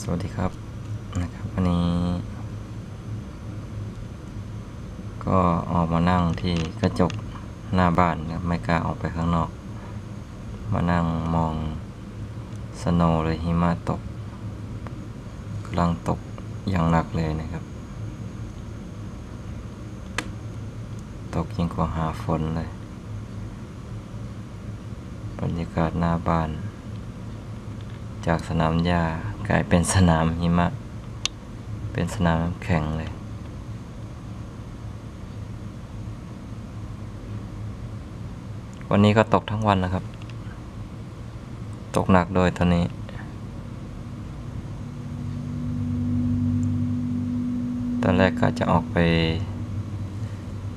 สวัสดีครับนะครับวันนี้ ก็ออกมานั่งที่กระจกหน้าบ้านนะครับไม่กล้าออกไปข้างนอก มานั่งมองสโนว์เลยหิมะตกกำลังตกอย่างหนักเลยนะครับ ตกยิ่งกว่าหาฝนเลย บรรยากาศหน้าบ้าน จากสนามหญ้า กลายเป็นสนามหิมะ เป็นสนามน้ำแข็งเลย วันนี้ก็ตกทั้งวันนะครับ ตกหนักโดยตอนนี้ตอนแรกก็จะออกไป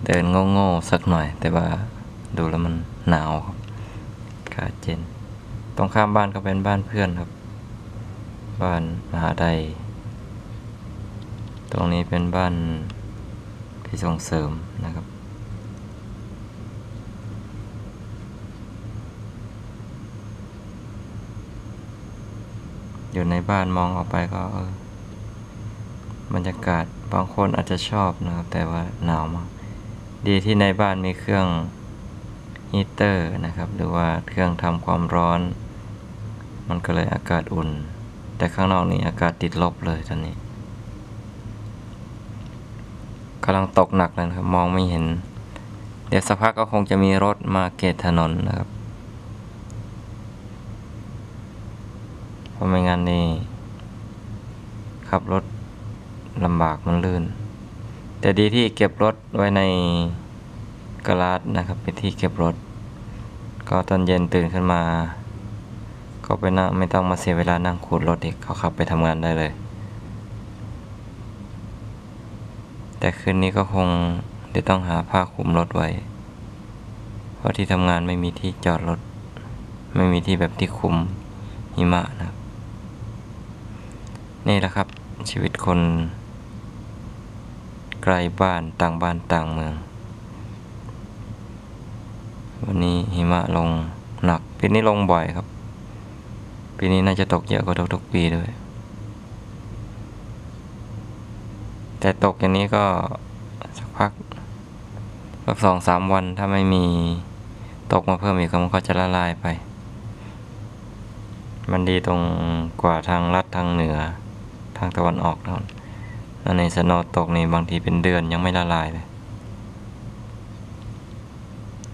เดินโง่ๆสักหน่อย แต่ว่าดูแล้วมันหนาวครับอากาเย็นตรงข้ามบ้านก็เป็นบ้านเพื่อนครับ บ้านมหาไดตรงนี้เป็นบ้านที่ส่งเสริมนะครับ อยู่ในบ้านมองออกไปก็บรรยากาศบางคนอาจจะชอบนะครับ แต่ว่าหนาวมาก ดีที่ในบ้านมีเครื่องฮีเตอร์นะครับ หรือว่าเครื่องทำความร้อน มันก็เลยอากาศอุ่น แต่ข้างนอกนี่อากาศติดลบเลยตอนนี้กำลังตกหนักเลยครับ มองไม่เห็น เดี๋ยวสักพักก็คงจะมีรถมาเกตถนนนะครับเพราะไม่งั้นนี่ขับรถลำบากมันลื่น แต่ดีที่เก็บรถไว้ในกระลาดนะครับ เป็นที่เก็บรถ ก็ตอนเย็นตื่นขึ้นมา ก็ไปนั่งไม่ต้องมาเสียเวลานั่งขูดรถอีกเขาขับไปทำงานได้เลย แต่คืนนี้ก็คงเดี๋ยวต้องหาผ้าคลุมรถไว้ เพราะที่ทำงานไม่มีที่จอดรถ ไม่มีที่แบบที่คุมหิมะนะครับนี่แหละครับชีวิตคน ไกลบ้านต่างบ้านต่างเมือง วันนี้หิมะลงหนักปีนี้ลงบ่อยครับ ปีนี้น่าจะตกเยอะกว่าทุกๆปีด้วยแต่ตกอย่างนี้ก็สักพักสักสองสามวันถ้าไม่มีตกมาเพิ่มอีกมันก็จะละลายไป มันดีตรงกว่าทางลัดทางเหนือ ทางตะวันออกนั่นแล้วในสโนว์ตกนี่บางทีเป็นเดือนยังไม่ละลายเลย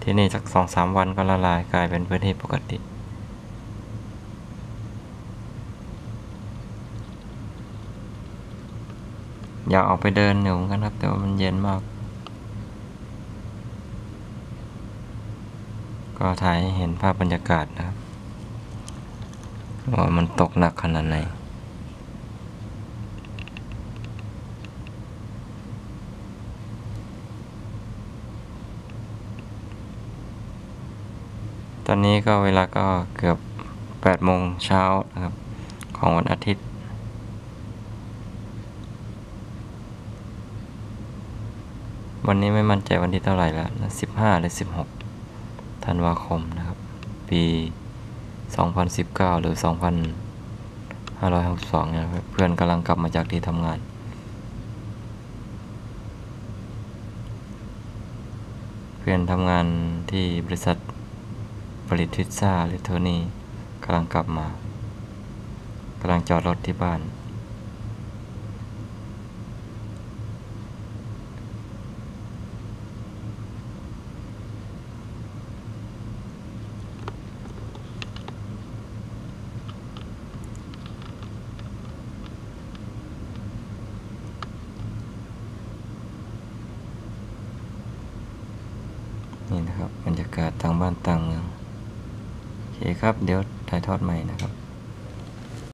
ที่นี่สักสองสามวันก็ละลายกลายเป็นพื้นที่ปกติ อยากออกไปเดินอยู่มือนกันครับ แต่ว่ามันเย็นมาก ก็ถ่ายเห็นภาพบรรยากาศนะครับว่ามันตกหนักขนาดไหนตอนนี้ก็เวลาก็เกือบ8โมงเช้านะครับ ของวันอาทิตย์ วันนี้ไม่มั่นใจวันที่เท่าไหร่แล้วนะ15หรือ16ธันวาคมนะครับ ปี 2019 หรือ 2562เนี่ยนะครับ เพื่อนกำลังกลับมาจากที่ทำงาน เพื่อนทำงานที่บริษัทผลิตพิซซ่าหรือโทนี่กำลังกลับมากำลังจอดรถที่บ้าน นี่นะครับบรรยากาศต่างบ้านต่างเมืองโอเคครับ เดี๋ยวถ่ายทอดใหม่นะครับ